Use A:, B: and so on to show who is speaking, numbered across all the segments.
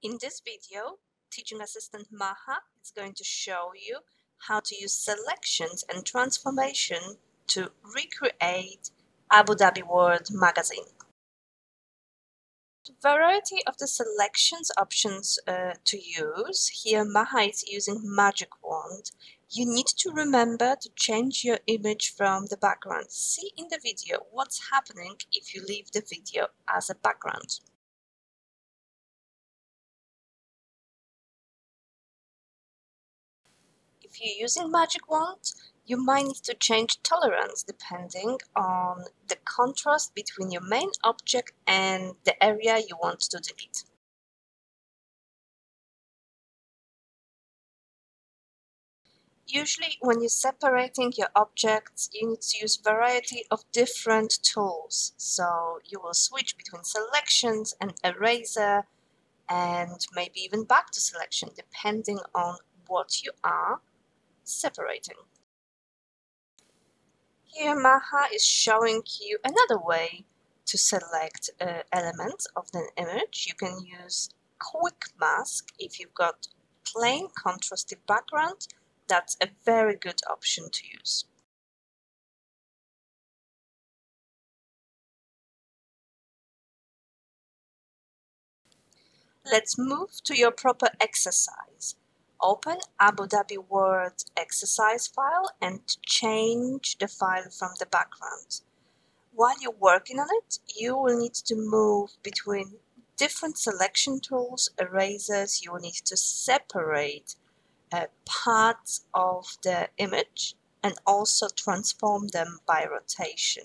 A: In this video, teaching assistant Maha is going to show you how to use selections and transformation to recreate Abu Dhabi World magazine. The variety of the selections options uh, to use, here Maha is using magic wand. You need to remember to change your image from the background. See in the video what's happening if you leave the video as a background. If you're using Magic Wand, you might need to change tolerance depending on the contrast between your main object and the area you want to delete. Usually when you're separating your objects, you need to use variety of different tools. So you will switch between selections and eraser and maybe even back to selection depending on what you are separating. Here Maha is showing you another way to select uh, elements of the image. You can use quick mask if you've got plain contrasted background. That's a very good option to use. Let's move to your proper exercise open Abu Dhabi World exercise file and change the file from the background. While you're working on it, you will need to move between different selection tools, erasers, you will need to separate uh, parts of the image and also transform them by rotation.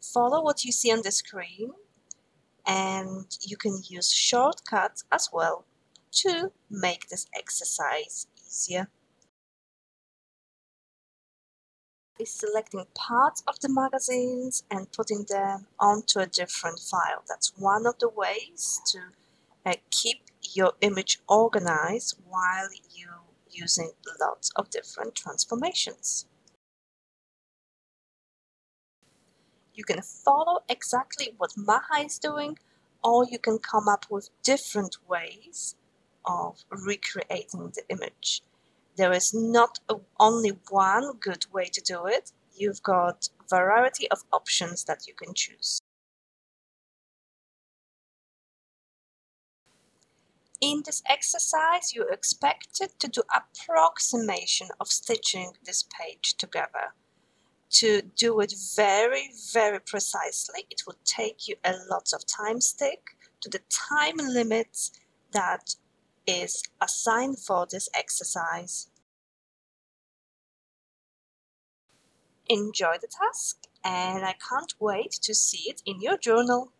A: Follow what you see on the screen and you can use shortcuts as well to make this exercise easier. Is selecting parts of the magazines and putting them onto a different file. That's one of the ways to uh, keep your image organized while you using lots of different transformations. You can follow exactly what Maha is doing or you can come up with different ways of recreating the image. There is not a, only one good way to do it. You've got variety of options that you can choose. In this exercise, you're expected to do approximation of stitching this page together. To do it very, very precisely, it will take you a lot of time stick to the time limits that is assigned for this exercise. Enjoy the task and I can't wait to see it in your journal.